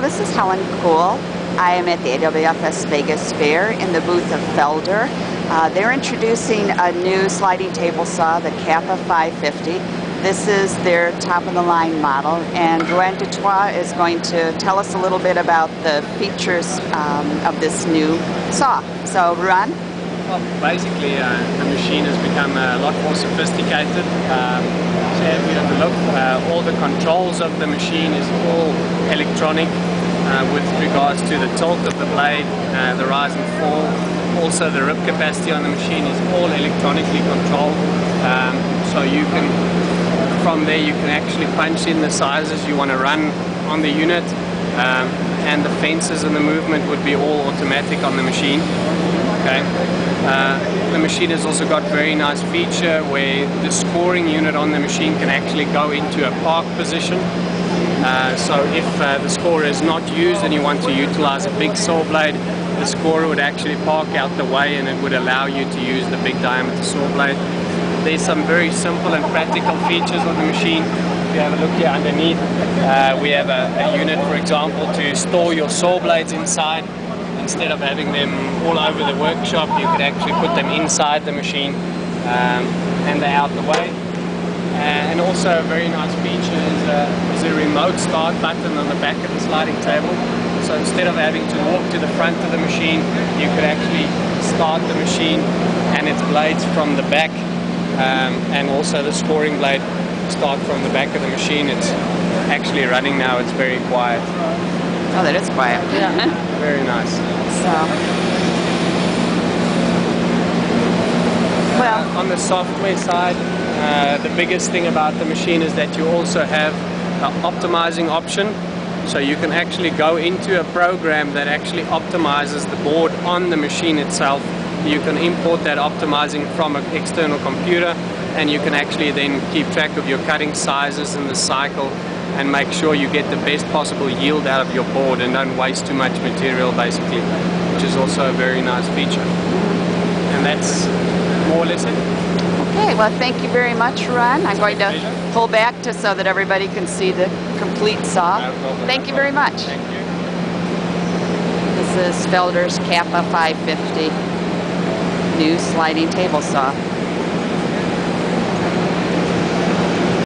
This is Helen Kuhl. I am at the AWFS Vegas Fair in the booth of Felder. Uh, they're introducing a new sliding table saw, the Kappa 550. This is their top of the line model, and Ruan Dutoit is going to tell us a little bit about the features um, of this new saw. So, Ruan? Well, basically, uh, the machine has become a lot more sophisticated. Um, so you have a look, uh, all the controls of the machine is all electronic uh, with regards to the tilt of the blade, uh, the rise and fall. Also, the rip capacity on the machine is all electronically controlled. Um, so you can, from there, you can actually punch in the sizes you want to run on the unit. Um, and the fences and the movement would be all automatic on the machine. Okay. Uh, the machine has also got very nice feature where the scoring unit on the machine can actually go into a park position. Uh, so if uh, the scorer is not used and you want to utilize a big saw blade, the scorer would actually park out the way and it would allow you to use the big diameter saw blade. There's some very simple and practical features of the machine. If you have a look here underneath, uh, we have a, a unit, for example, to store your saw blades inside instead of having them all over the workshop, you could actually put them inside the machine um, and they're out the way. And also a very nice feature is a, is a remote start button on the back of the sliding table. So instead of having to walk to the front of the machine, you could actually start the machine and its blades from the back um, and also the scoring blade start from the back of the machine. It's actually running now, it's very quiet. Oh, that is quiet. Yeah. Very nice. So. Well, uh, on the software side, uh, the biggest thing about the machine is that you also have an optimizing option. So you can actually go into a program that actually optimizes the board on the machine itself. You can import that optimizing from an external computer and you can actually then keep track of your cutting sizes in the cycle and make sure you get the best possible yield out of your board and don't waste too much material basically, which is also a very nice feature. And that's more or less it. Okay, well thank you very much, Ron. I'm going to pull back to so that everybody can see the complete saw. Thank you very much. Thank you. This is Felder's Kappa 550 new sliding table saw.